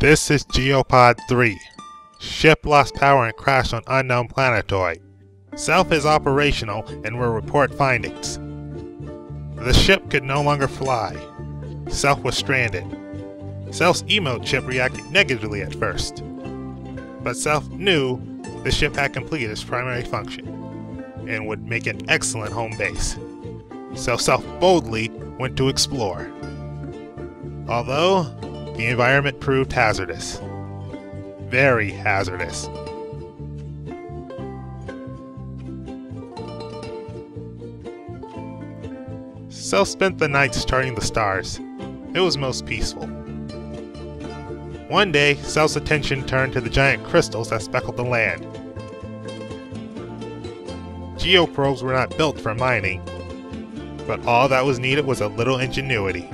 This is Geopod 3. Ship lost power and crashed on unknown planetoid. Self is operational and will report findings. The ship could no longer fly. Self was stranded. Self's emote chip reacted negatively at first. But Self knew the ship had completed its primary function and would make an excellent home base. So Self boldly went to explore. Although the environment proved hazardous. Very hazardous. Self spent the nights charting the stars. It was most peaceful. One day, Self's attention turned to the giant crystals that speckled the land. Geoprobes were not built for mining, but all that was needed was a little ingenuity.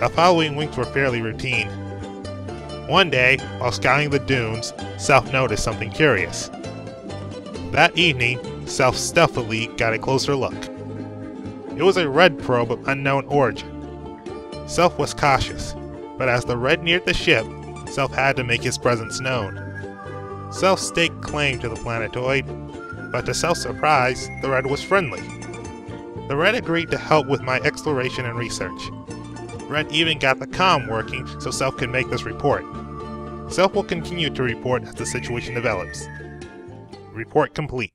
The following weeks were fairly routine. One day, while scouting the dunes, Self noticed something curious. That evening, Self stealthily got a closer look. It was a red probe of unknown origin. Self was cautious, but as the red neared the ship, Self had to make his presence known. Self staked claim to the planetoid, but to Self's surprise, the red was friendly. The red agreed to help with my exploration and research. Red even got the comm working so Self can make this report. Self will continue to report as the situation develops. Report complete.